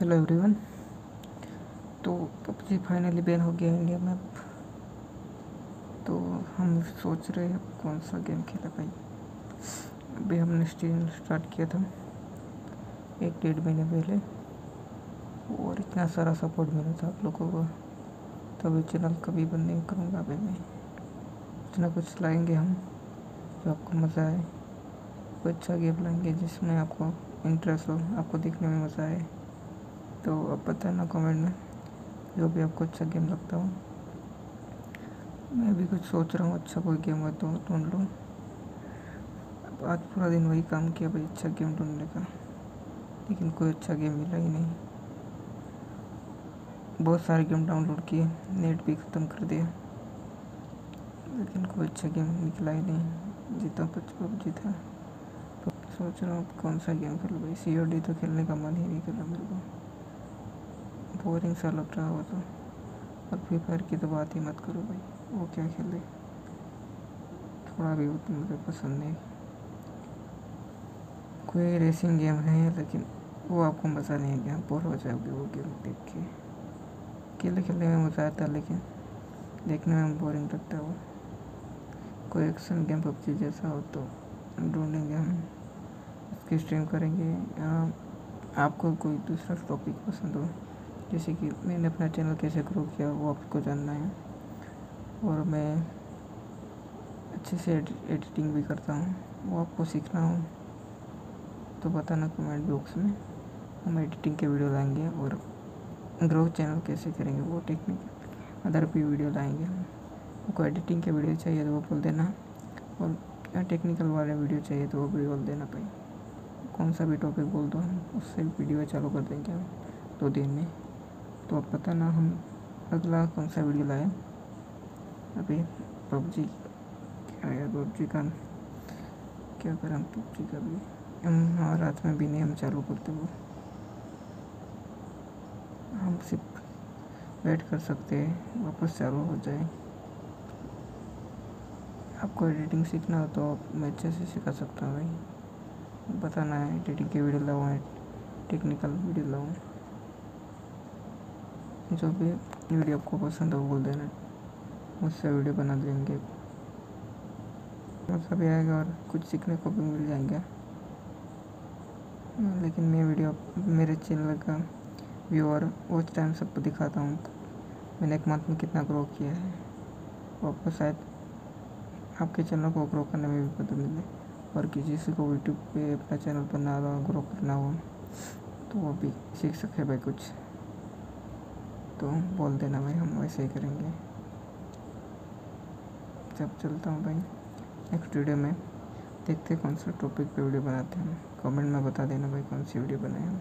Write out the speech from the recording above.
Hello everyone तो PUBG finally ban हो गया इंडिया में तो हम सोच रहे हैं कौन सा गेम खेला भाई। अभी हमने स्ट्रीम स्टार्ट किया था। एक डेढ़ महीने पहले। और इतना सारा सपोर्ट मिला था आप लोगों को। तभी चैनल कभी बंद नहीं करूँगा अभी मैं। कुछ ना कुछ लाएँगे हम, जो आपको मज़ा आए। कोई अच्छा गेम लाएँगे जिसमें आपको इंटरेस्ट हो, आपको देखने में मज़ा आए। तो अब बताना कमेंट में, जो भी आपको अच्छा गेम लगता हो। मैं भी कुछ सोच रहा हूँ अच्छा कोई गेम हो तो ढूंढ लूँ। आज पूरा दिन वही काम किया भाई अच्छा गेम ढूँढने का। लेकिन कोई अच्छा गेम मिला ही नहीं। बहुत सारे गेम डाउनलोड किए नेट भी ख़त्म कर दिया लेकिन कोई अच्छा गेम निकला ही नहीं। जीता पच पबजी था। तो सोच रहा हूँ कौन सा गेम खेलूँ भाई? सी तो खेलने का मन ही नहीं कर रहा मेरे को। बोरिंग सा लग रहा हो तो। और फ्री फायर की तो बात ही मत करो भाई। वो क्या खेले थोड़ा भी वो तो मुझे पसंद नहीं। कोई रेसिंग गेम है, लेकिन वो आपको मज़ा नहीं आएगा। बोर हो जाओगे वो गेम देख के। अकेले खेलने में मज़ा आता है, लेकिन देखने में बोरिंग लगता है वो। कोई एक्शन गेम पबजी जैसा हो तो ढूंढेंगे हम। उसकी स्ट्रीम करेंगे। या आपको कोई दूसरा टॉपिक पसंद हो। जैसे कि मैंने अपना चैनल कैसे ग्रो किया वो आपको जानना है। और मैं अच्छे से एडिटिंग भी करता हूँ। वो आपको सीखना हो तो बताना कमेंट बॉक्स में। हम एडिटिंग के वीडियो लाएँगे और ग्रो चैनल कैसे करेंगे वो टेक्निक अदर भी वीडियो लाएँगे आपको एडिटिंग के वीडियो चाहिए तो वो बोल देना। और टेक्निकल वाले वीडियो चाहिए तो वो भी बोल देना भाई। कौन सा भी टॉपिक बोल दो हम, उससे वीडियो चालू कर देंगे हम, दो दिन में। तो अब पता ना हम अगला कौन सा वीडियो लाए। अभी पबजी क्या है पबजी का क्या करें पबजी का भी? हम हाँ, रात में भी नहीं हम चालू करते वो। हम सिर्फ़ वेट कर सकते हैं वापस चालू हो जाए। आपको एडिटिंग सीखना हो तो मैं अच्छे से सिखा सकता हूँ भाई। बताना है एडिटिंग की वीडियो लाऊँ टेक्निकल वीडियो लाऊँ जो भी वीडियो आपको पसंद हो बोल देना। उससे वीडियो बना देंगे। मज़ा भी आएगा और कुछ सीखने को भी मिल जाएँगे। लेकिन मैं वीडियो, मेरे चैनल का व्यू और वॉच टाइम सबको दिखाता हूँ। मैंने एक मंथ में कितना ग्रो किया है। वो आपको शायद आपके चैनल को ग्रो करने में भी पता मिले। और किसी को यूट्यूब पे अपना चैनल बनाना हो ग्रो करना हो तो वो भी सीख सके भाई कुछ। तो बोल देना भाई, हम वैसे ही करेंगे। जब चलता हूँ भाई नेक्स्ट वीडियो में देखते कौन सा टॉपिक पे वीडियो बनाते हैं। कमेंट में बता देना भाई कौन सी वीडियो बनाए हम।